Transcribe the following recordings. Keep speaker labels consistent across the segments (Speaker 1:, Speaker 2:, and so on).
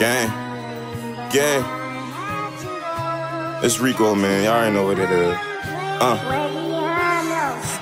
Speaker 1: Gang. Gang. It's Ricco, man. Y'all already know what it is. Uh.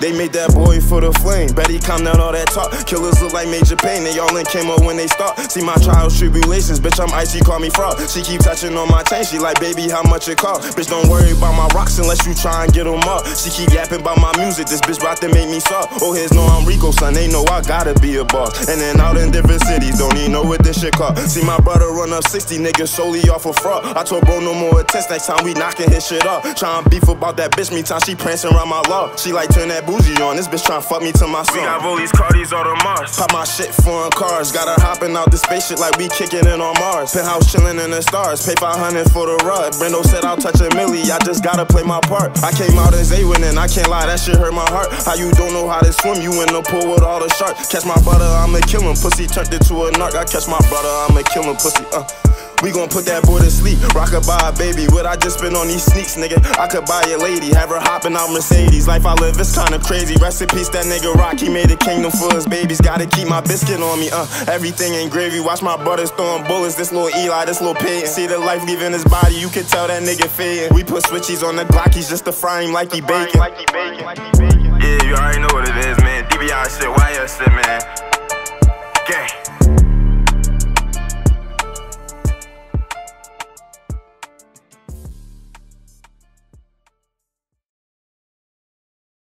Speaker 1: They made that boy for the flame. Bet he calm down all that talk. Killers look like major pain. They all in came up when they start. See my trials, tribulations. Bitch, I'm icy, call me fraud. She keep touching on my chain. She like, baby, how much it cost? Bitch, don't worry about my rocks unless you try and get them up. She keep yapping about my music. This bitch about to make me soft. Oh, here's no, I'm Ricco, son. They know I gotta be a boss. And then out in different cities, don't even know what this shit cost. See my brother run up 60 niggas solely off of fraud. I told bro no more attempts. Next time we knocking his shit up. Tryin' beef about that bitch. Meantime, she prancing around my law. She like turn that bougie on. This bitch tryna fuck me to my song. We got rollies, Cardis, all the Mars. Pop my shit, foreign cars. Got her hopping out the spaceship like we kicking in on Mars. Penthouse chilling in the stars. Pay 500 for the rug. Brendo said I'll touch a milli. I just gotta play my part. I came out as A winning. I can't lie, that shit hurt my heart. How you don't know how to swim? You in the pool with all the sharks. Catch my brother, I'ma kill him. Pussy turned into a narc. I catch my brother, I'ma kill him. Pussy, uh. We gon' put that boy to sleep. Rock a buy baby. What I just spent on these sneaks, nigga. I could buy a lady, have her hopping out Mercedes. Life I live is kinda crazy. Rest in peace, that nigga Rock. He made a kingdom for his babies. Gotta keep my biscuit on me, uh. Everything ain't gravy. Watch my brothers throwing bullets. This little Eli, this little Peyton. See the life leaving his body. You can tell that nigga fading. We put switchies on the Glock. He's just fry him like he bacon. Yeah, you already know what it is, man. DBI shit, YS shit, man.